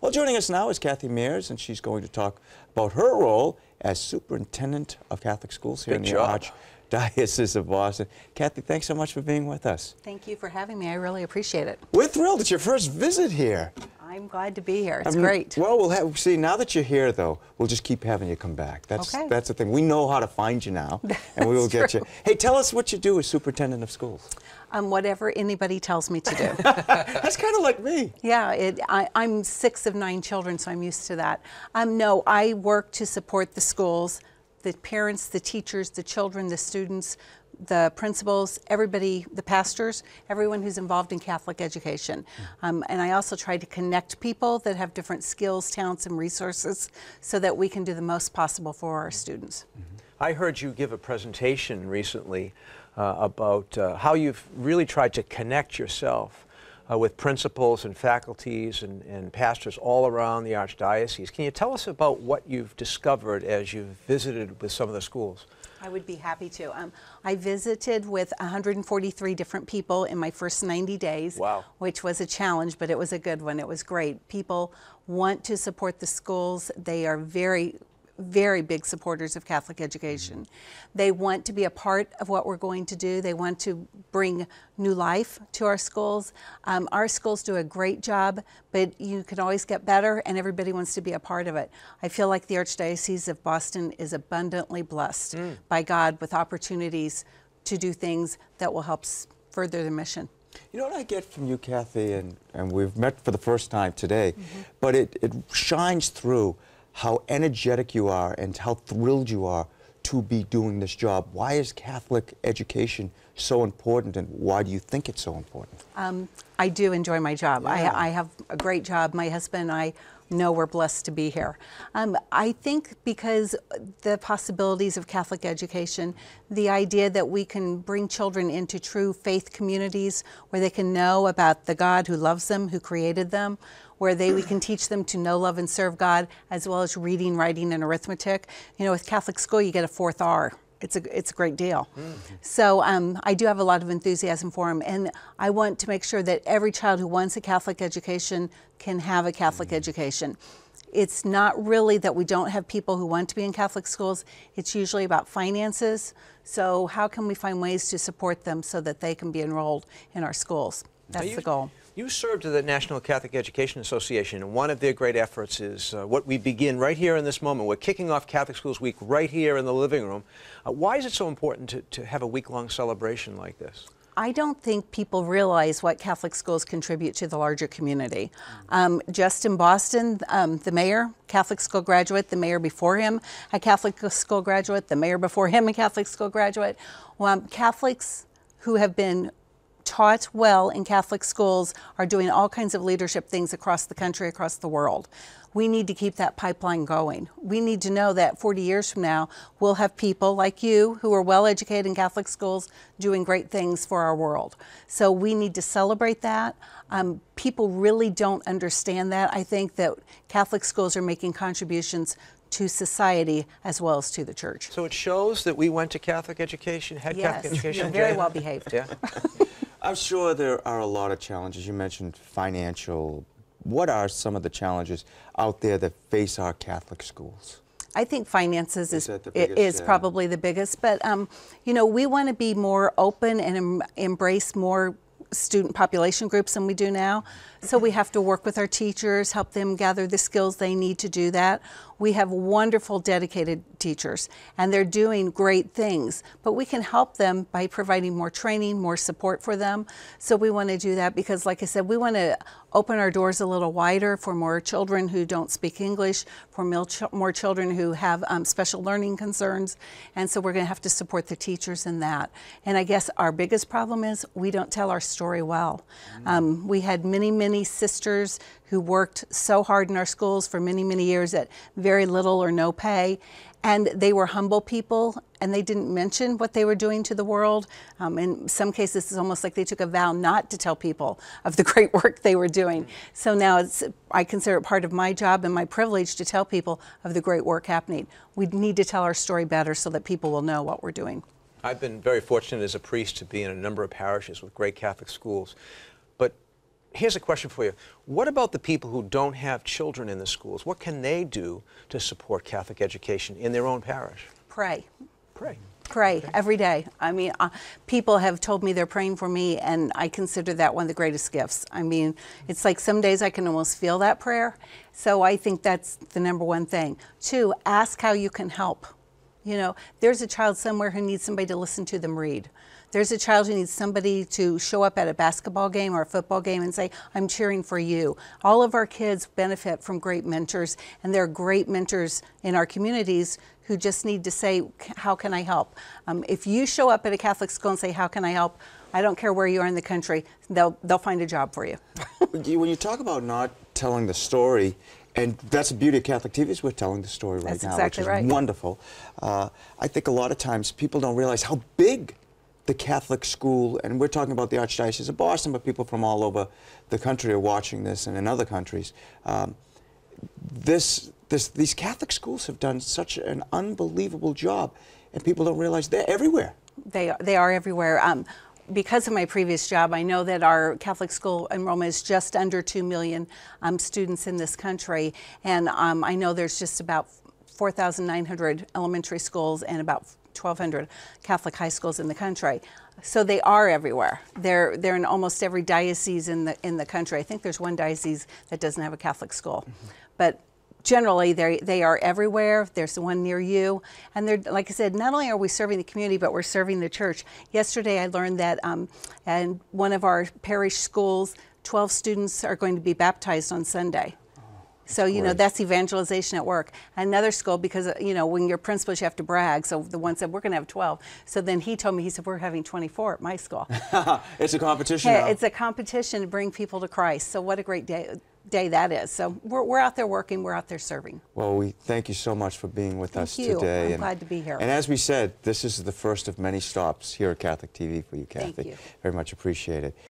Well, joining us now is Kathy Mears, and she's going to talk about her role as superintendent of Catholic schools here Big in the job. Archdiocese of Boston. Kathy, thanks so much for being with us. Thank you for having me. I really appreciate it. We're thrilled. It's your first visit here. I'm glad to be here. It's I mean, great. Well, we'll have, see now that you're here, though, we'll just keep having you come back. That's Okay. that's the thing. We know how to find you now, and we will get true. you. Hey, tell us what you do as superintendent of schools. Um, whatever anybody tells me to do. That's kind of like me. yeah, it, I, I'm six of nine children, so I'm used to that. Um, no, I work to support the schools, the parents, the teachers, the children, the students, the principals, everybody, the pastors, everyone who's involved in Catholic education. Um, and I also try to connect people that have different skills, talents, and resources so that we can do the most possible for our students. I heard you give a presentation recently uh, about uh, how you've really tried to connect yourself uh, with principals and faculties and, and pastors all around the Archdiocese. Can you tell us about what you've discovered as you've visited with some of the schools? I would be happy to. Um, I visited with 143 different people in my first 90 days, Wow. which was a challenge, but it was a good one. It was great. People want to support the schools. They are very, very big supporters of Catholic education. They want to be a part of what we're going to do. They want to bring new life to our schools. Um, our schools do a great job, but you can always get better, and everybody wants to be a part of it. I feel like the Archdiocese of Boston is abundantly blessed by God with opportunities to do things that will help further the mission. You know what I get from you, Kathy, and, and we've met for the first time today, but it, it shines through how energetic you are and how thrilled you are to be doing this job. Why is Catholic education so important, and why do you think it's so important? Um, I do enjoy my job. I, I have a great job. My husband and I know we're blessed to be here. Um, I think because the possibilities of Catholic education, the idea that we can bring children into true faith communities where they can know about the God who loves them, who created them, where they we can teach them to know, love, and serve God, as well as reading, writing, and arithmetic. You know, with Catholic school, you get a fourth R it's a it's a great deal. So um, I do have a lot of enthusiasm for them, and I want to make sure that every child who wants a Catholic education can have a Catholic education. It's not really that we don't have people who want to be in Catholic schools. It's usually about finances. So how can we find ways to support them so that they can be enrolled in our schools? That's you- the goal. You served at the National Catholic Education Association, and one of their great efforts is uh, what we begin right here in this moment. We're kicking off Catholic Schools Week right here in the living room. Uh, why is it so important to, to have a week long celebration like this? I don't think people realize what Catholic schools contribute to the larger community. Um, just in Boston, um, the mayor, Catholic school graduate, the mayor before him, a Catholic school graduate, the mayor before him, a Catholic school graduate. Um, Catholics who have been taught well in Catholic schools are doing all kinds of leadership things across the country, across the world. We need to keep that pipeline going. We need to know that 40 years from now, we'll have people like you who are well educated in Catholic schools doing great things for our world. So we need to celebrate that. Um, people really don't understand that. I think that Catholic schools are making contributions to society as well as to the church. So it shows that we went to Catholic education, had Yes, Catholic education. you're very well behaved. Yeah. I'm sure there are a lot of challenges. You mentioned financial. What are some of the challenges out there that face our Catholic schools? I think finances Is is, that the i- biggest, is yeah. probably the biggest, but um, you know we want to be more open and em- embrace more student population groups than we do now. So we have to work with our teachers, help them gather the skills they need to do that. We have wonderful, dedicated teachers, and they're doing great things. But we can help them by providing more training, more support for them. So we want to do that because, like I said, we want to open our doors a little wider for more children who don't speak English, for more children who have um, special learning concerns. And so we're going to have to support the teachers in that. And I guess our biggest problem is we don't tell our story well. Um, we had many, many sisters who worked so hard in our schools for many, many years at very little or no pay. And they were humble people, and they didn't mention what they were doing to the world. Um, in some cases, it's almost like they took a vow not to tell people of the great work they were doing. So now it's, I consider it part of my job and my privilege to tell people of the great work happening. We need to tell our story better so that people will know what we're doing. I've been very fortunate as a priest to be in a number of parishes with great Catholic schools. But Here's a question for you. What about the people who don't have children in the schools? What can they do to support Catholic education in their own parish? Pray. Pray. Pray every day. I mean, uh, people have told me they're praying for me, and I consider that one of the greatest gifts. I mean, it's like some days I can almost feel that prayer. So I think that's the number one thing. Two, ask how you can help. You know, there's a child somewhere who needs somebody to listen to them read. There's a child who needs somebody to show up at a basketball game or a football game and say, I'm cheering for you. All of our kids benefit from great mentors, and there are great mentors in our communities who just need to say, How can I help? Um, if you show up at a Catholic school and say, How can I help? I don't care where you are in the country, they'll, they'll find a job for you. When you talk about not telling the story, and that's the beauty of Catholic TV is we're telling the story right That's now, exactly which is right. wonderful. Uh, I think a lot of times people don't realize how big the Catholic school, and we're talking about the Archdiocese of Boston, but people from all over the country are watching this, and in other countries. Um, this, this, these Catholic schools have done such an unbelievable job, and people don't realize they're everywhere. They, they are everywhere. Um, because of my previous job, I know that our Catholic school enrollment is just under 2 million um, students in this country. And um, I know there's just about 4,900 elementary schools and about 1,200 Catholic high schools in the country. So they are everywhere. They're, they're in almost every diocese in the, in the country. I think there's one diocese that doesn't have a Catholic school. But generally they they are everywhere there's one near you and they're like i said not only are we serving the community but we're serving the church yesterday i learned that um, and one of our parish schools 12 students are going to be baptized on sunday so you know that's evangelization at work another school because uh, you know when you're principals you have to brag so the one said we're going to have 12 so then he told me he said we're having 24 at my school it's a competition. Hey, it's a competition to bring people to christ so what a great day day that is so we're, we're out there working we're out there serving Well, we thank you so much for being with us you. today. I'm glad to be here. And as we said, this is the first of many stops here at Catholic TV for you, Kathy. Thank you. Very much appreciated.